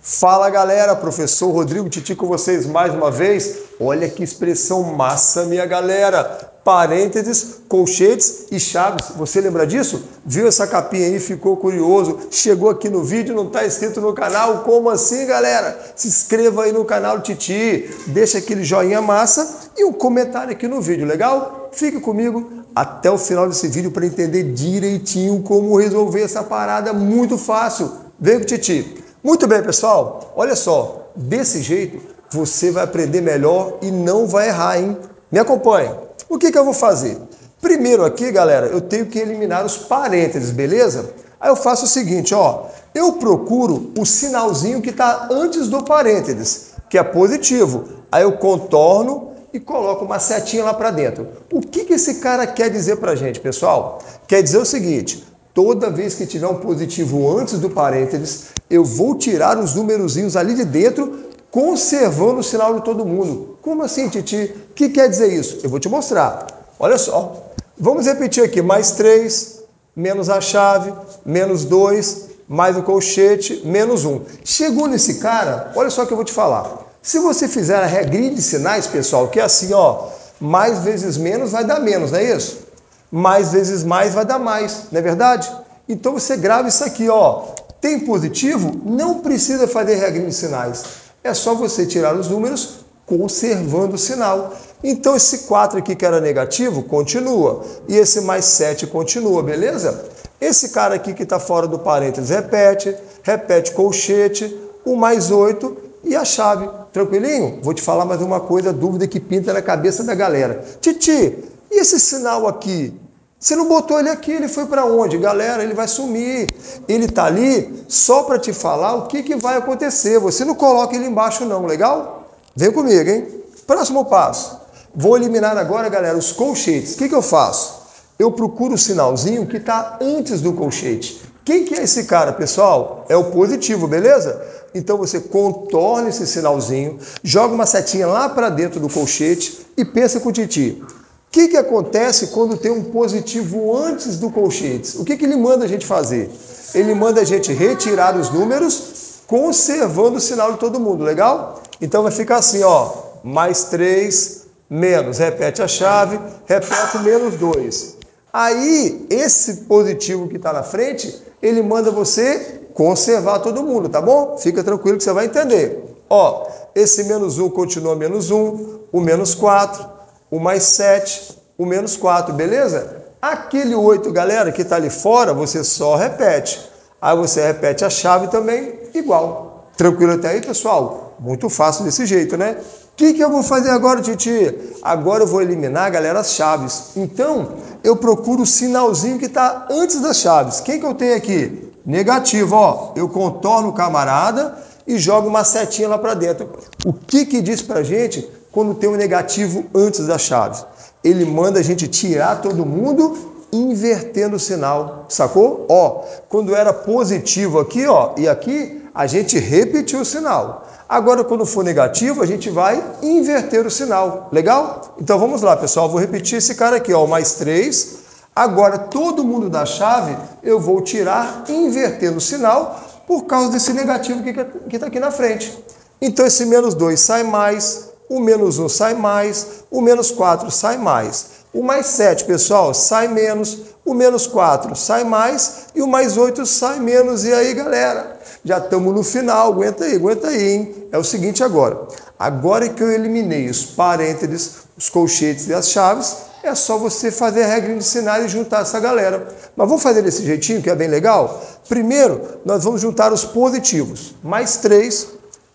Fala galera, professor Rodrigo Titi com vocês mais uma vez. Olha que expressão massa, minha galera. Parênteses, colchetes e chaves. Você lembra disso? Viu essa capinha aí, ficou curioso? Chegou aqui no vídeo, não está inscrito no canal? Como assim, galera? Se inscreva aí no canal Titi, deixa aquele joinha massa e um comentário aqui no vídeo, legal? Fique comigo até o final desse vídeo para entender direitinho como resolver essa parada muito fácil. Vem com o Titi. Muito bem, pessoal. Olha só, desse jeito você vai aprender melhor e não vai errar, hein? Me acompanhe. O que, que eu vou fazer? Primeiro aqui, galera, eu tenho que eliminar os parênteses, beleza? Aí eu faço o seguinte, ó. Eu procuro o sinalzinho que está antes do parênteses, que é positivo. Aí eu contorno e coloco uma setinha lá para dentro. O que, que esse cara quer dizer para gente, pessoal? Quer dizer o seguinte, toda vez que tiver um positivo antes do parênteses, eu vou tirar os númerozinhos ali de dentro, conservando o sinal de todo mundo. Como assim, Titi? O que quer dizer isso? Eu vou te mostrar. Olha só. Vamos repetir aqui. Mais 3, menos a chave, menos 2, mais o colchete, menos 1. Chegou nesse cara, olha só o que eu vou te falar. Se você fizer a regrinha de sinais, pessoal, que é assim, ó, mais vezes menos vai dar menos, não é isso? Mais vezes mais vai dar mais, não é verdade? Então você grava isso aqui, ó. Tem positivo? Não precisa fazer regrinha de sinais. É só você tirar os números conservando o sinal. Então esse 4 aqui que era negativo, continua. E esse mais 7 continua, beleza? Esse cara aqui que está fora do parênteses repete, repete colchete, o mais 8 e a chave. Tranquilinho? Vou te falar mais uma coisa, dúvida que pinta na cabeça da galera. Titi, esse sinal aqui? Você não botou ele aqui, ele foi para onde? Galera, ele vai sumir. Ele está ali só para te falar o que, que vai acontecer. Você não coloca ele embaixo não, legal? Vem comigo, hein? Próximo passo. Vou eliminar agora, galera, os colchetes. O que, que eu faço? Eu procuro o sinalzinho que está antes do colchete. Quem que é esse cara, pessoal? É o positivo, beleza? Então você contorna esse sinalzinho, joga uma setinha lá para dentro do colchete e pensa com o Titi. O que, que acontece quando tem um positivo antes do colchetes? O que, que ele manda a gente fazer? Ele manda a gente retirar os números, conservando o sinal de todo mundo, legal? Então vai ficar assim, ó, mais 3, menos, repete a chave, repete menos 2. Aí, esse positivo que está na frente, ele manda você conservar todo mundo, tá bom? Fica tranquilo que você vai entender. Ó, esse menos 1 continua menos 1, o menos 4, o mais 7, o menos 4, beleza? Aquele 8, galera, que está ali fora, você só repete. Aí você repete a chave também, igual. Tranquilo até aí, pessoal? Muito fácil desse jeito, né? O que, que eu vou fazer agora, Titi? Agora eu vou eliminar, galera, as chaves. Então, eu procuro o sinalzinho que está antes das chaves. Quem que eu tenho aqui? Negativo, ó. Eu contorno o camarada e jogo uma setinha lá para dentro. O que que diz para gente quando tem um negativo antes da chave. Ele manda a gente tirar todo mundo invertendo o sinal, sacou? Ó, quando era positivo aqui, ó, e aqui, a gente repetiu o sinal. Agora, quando for negativo, a gente vai inverter o sinal. Legal? Então vamos lá, pessoal. Vou repetir esse cara aqui, ó, mais 3. Agora, todo mundo da chave, eu vou tirar invertendo o sinal por causa desse negativo que está aqui na frente. Então, esse menos 2 sai mais, o menos 1 sai mais, o menos 4 sai mais. O mais 7, pessoal, sai menos, o menos 4 sai mais e o mais 8 sai menos. E aí, galera, já estamos no final, aguenta aí, aguenta aí, hein? É o seguinte agora, agora que eu eliminei os parênteses, os colchetes e as chaves, é só você fazer a regra de sinais e juntar essa galera. Mas vamos fazer desse jeitinho, que é bem legal? Primeiro, nós vamos juntar os positivos. Mais 3,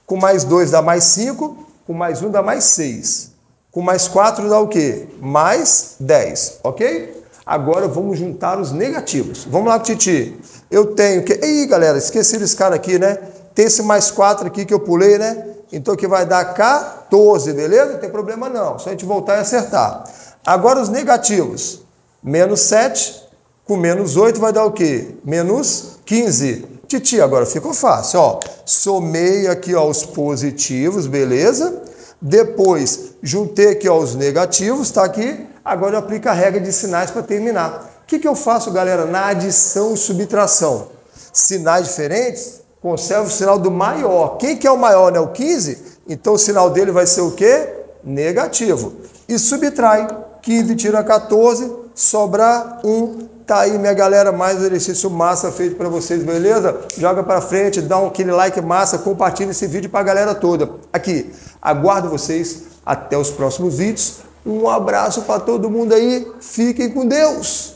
com mais 2 dá mais 5, com mais 1 dá mais 6. Com mais 4 dá o quê? Mais 10, ok? Agora vamos juntar os negativos. Vamos lá, Titi. Eu tenho que... Ih, galera, esqueci desse cara aqui, né? Tem esse mais 4 aqui que eu pulei, né? Então que vai dar 14, beleza? Não tem problema não. Só a gente voltar e acertar. Agora os negativos. Menos 7 com menos 8 vai dar o quê? Menos 15. Titi, agora ficou fácil, ó. Somei aqui ó, os positivos, beleza? Depois, juntei aqui ó, os negativos, tá aqui. Agora eu aplico a regra de sinais para terminar. O que, que eu faço, galera, na adição e subtração? Sinais diferentes, conserva o sinal do maior. Quem que é o maior, né? O 15? Então o sinal dele vai ser o quê? Negativo. E subtrai. 15 tira 14, sobrar 1. Tá aí, minha galera, mais um exercício massa feito para vocês, beleza? Joga para frente, dá aquele like massa, compartilha esse vídeo para a galera toda. Aqui, aguardo vocês até os próximos vídeos. Um abraço para todo mundo aí. Fiquem com Deus.